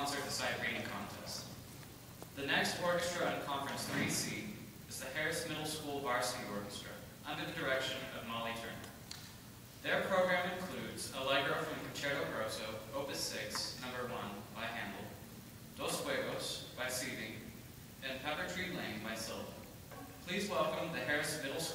concert the sight reading contest. The next orchestra in Conference 3C is the Harris Middle School Varsity Orchestra, under the direction of Molly Turner. Their program includes Allegro from Concerto Grosso, Opus 6, number 1, by Handel, Dos Juegos by Seething, and Pepper Tree Lane by Silva. Please welcome the Harris Middle School